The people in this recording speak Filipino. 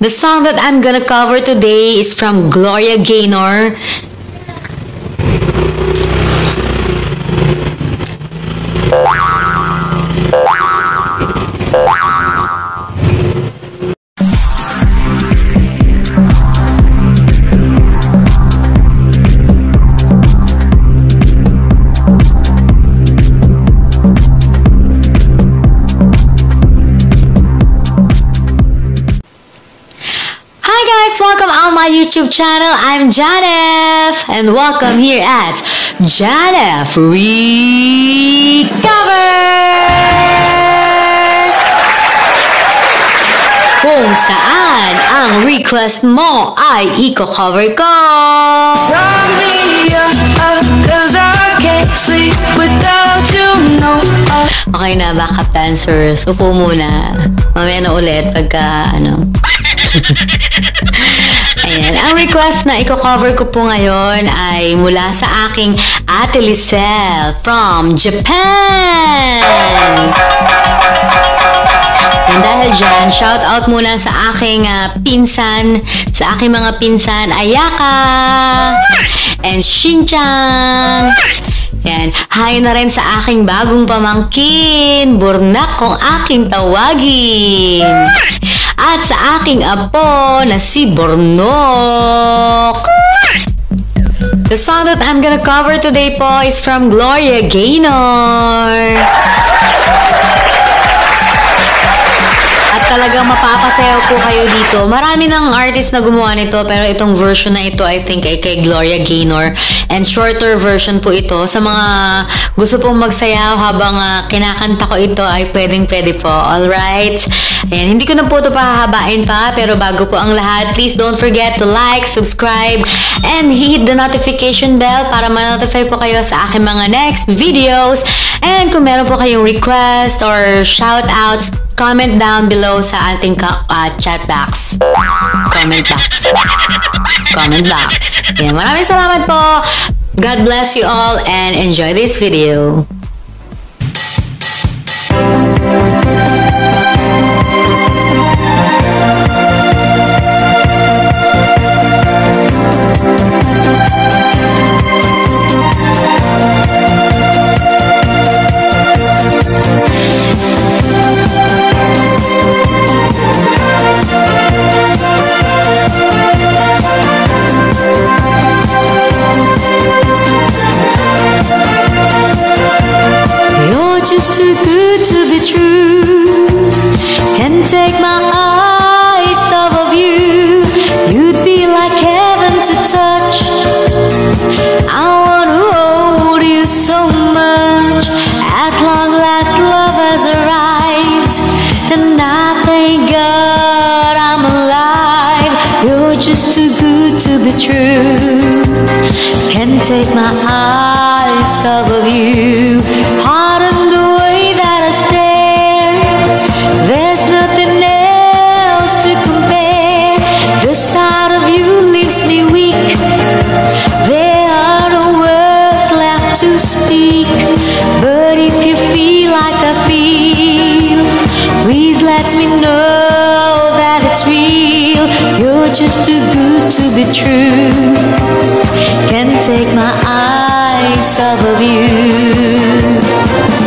The song that I'm gonna cover today is from Gloria Gaynor. YouTube channel. I'm Janef and welcome here at Janef Recovers! Kung saan ang request mo ay i-cover ko. No. Uh, Okay na, backup dancers. Upo muna. Mamaya na ulit pagka, ano. Ayan. Ang request na i-cover ko po ngayon ay mula sa aking Ate Lisel from Japan. And dahil dyan, shout out muna sa aking ah, pinsan, sa aking mga pinsan, Ayaka and Shinchan. Yan. Hi na rin sa aking bagong pamangkin, Burnak kung aking tawagin. At sa aking apo na si Bornok. The song that I'm gonna cover today po is from Gloria Gaynor. Talagang mapapasayaw po kayo dito. Marami ng artist na gumawa nito pero itong version na ito I think ay kay Gloria Gaynor. And shorter version po ito. Sa mga gusto pong magsayaw habang ah, kinakanta ko ito ay pwedeng pwede po. Alright? Ayan, hindi ko na po ito pahahabain pa pero bago po ang lahat, please don't forget to like, subscribe, and hit the notification bell para ma-notify po kayo sa aking mga next videos. And kung meron po kayong request or shoutouts, comment down below sa ating ah, chat box. Comment box. Comment box. Yan, maraming salamat po. God bless you all and enjoy this video. My eyes off of you. You'd be like heaven to touch. I wanna hold you so much. At long last, love has arrived, and I thank God I'm alive. You're just too good to be true. Can't take my eyes off of you. To speak. But if you feel like I feel, please let me know that it's real. You're just too good to be true. Can't take my eyes off of you.